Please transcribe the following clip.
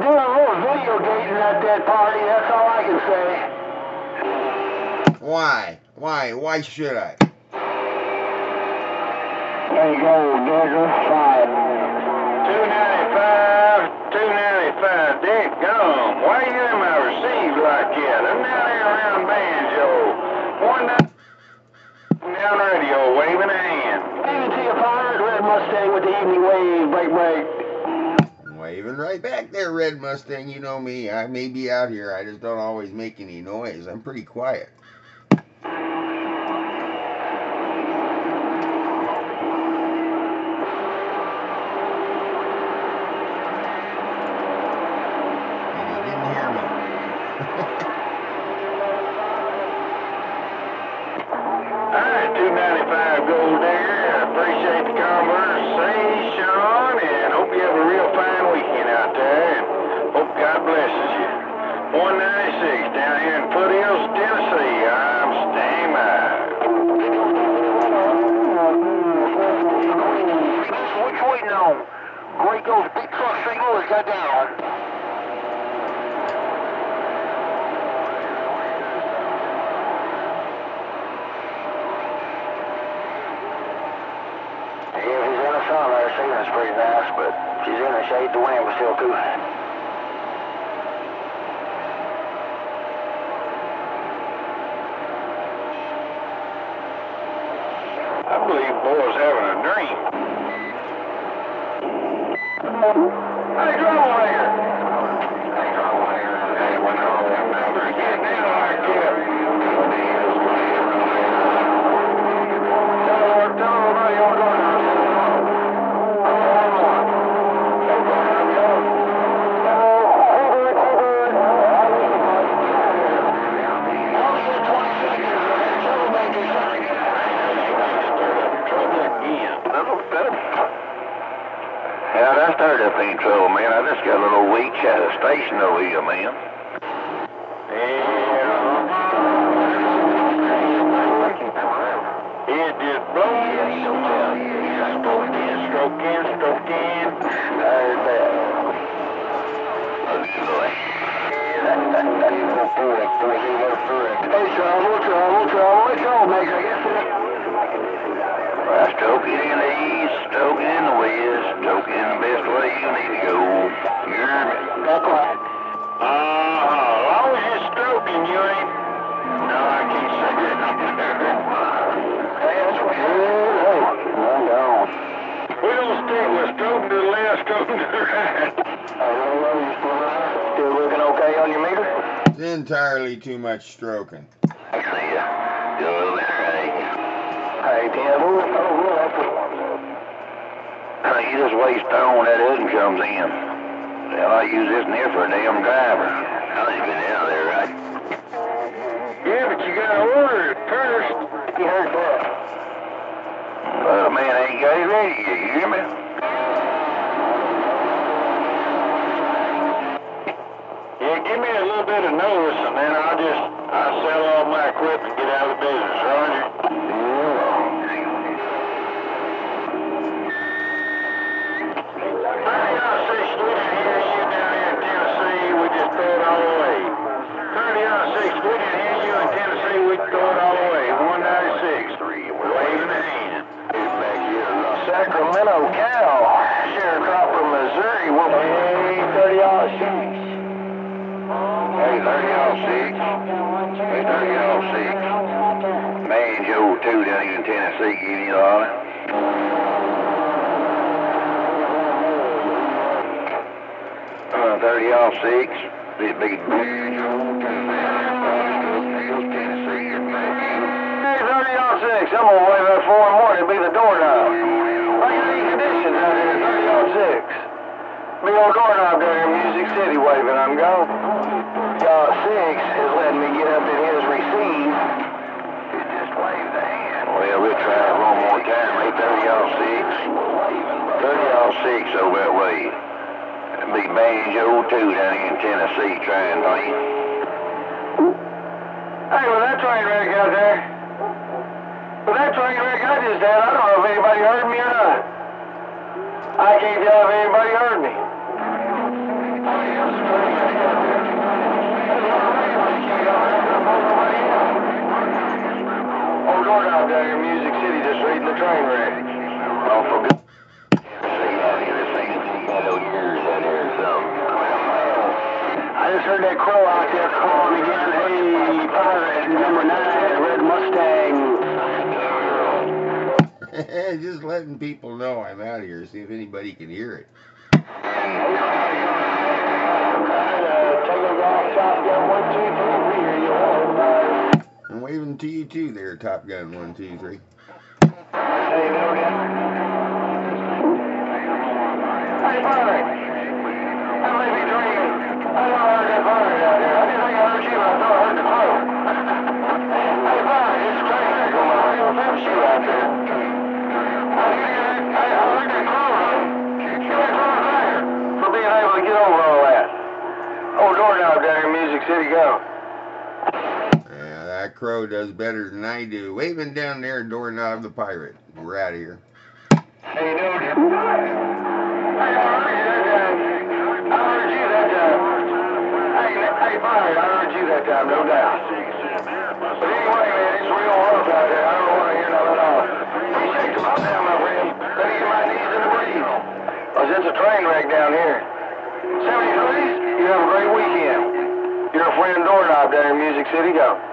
doing a little video gating at that party, that's all I can say. Why? Why? Why should I? There you go, Digger. Five. 295, 295, Dick Gum. Why you in my receive like that? I'm down here around Banjo. One night down radio waving a hand. Even to your pirate red Mustang with the evening wave, break, break. Waving right back there, Red Mustang. You know me. I may be out here. I just don't always make any noise. I'm pretty quiet. And you didn't hear me. Alright, 295 Gold Digger. Appreciate the conversation and hope you have a real fine weekend out there and hope God blesses you. 196 down here in Foothills, Tennessee. I'm staying by. What you waiting on? Gray Ghost big truck signal has got down. Yeah, if he's in the sun there, this evening's pretty nice, but she's in the shade, the wind was still cool. I boy's having a dream. Started up in trouble, man. I just got a little weak at the station over here, man. Yeah. It just blows. Stroke in, stroke in, stroke in. There's that. Hey, trouble, trouble, trouble. It's troublemaker. I guess it Well, stroke it in the east, stroke it in the west, stroke it in the best way you need to go. You hear me? That's. Uh-huh. As long as you're stroking, you ain't... No, I can't say that. Hey, that's what Hey, I'm we don't stick with stroking to the left, stroking to the right. Still looking okay on your meter? Entirely too much stroking. I see ya. Do a little bit right. Hey, Tim, we'll, we'll have to. Uh, you just waste time when that isn't comes in. Hell, I use this in here for a damn driver. I'll just get down there, right? Yeah, but you gotta order it first. You heard that. Well, the man ain't got it ready yet, you hear me? Yeah, give me a little bit of notice and then I'll just, I'll sell all my equipment and get out of the business, Roger. Tennessee, you. Uh, 30 all six. Big, big, big. Hey, 30 all six. I'm gonna wave that four in the. Be the doorknob. Any conditions out here, 30 all six. Old doorknob down here in Music City waving. I'm gone. Y'all six is letting me get up in his receive. 30R6, 30R6 over that way. Be Banjo 02 down here in Tennessee trying to. you. Hey, well, that train wreck out there. Well, that train wreck I just had, I don't know if anybody heard me or not. I can't tell if anybody heard me. I just heard that crow out there calling again. Hey, pirate number nine, red Mustang. Just letting people know I'm out here, see if anybody can hear it. I'm waving to you too there, Top Gun one, two, three. Hey, pirate. City, go. Yeah, that crow does better than I do. Waving down there, doorknob the pirate. We're out of here. You? Hey, I heard you that time. I heard you that time. Hey, hey, pirate, I heard you that time, no doubt. But anyway, man, it's real rough out there. I don't want to hear nothing else. He shakes them up down, my friend. Let me get my knees in the breeze. Oh, Cause it's a train wreck down here. 73s, friend Doorknob down in Music City, go.